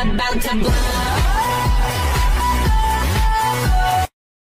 about to blow.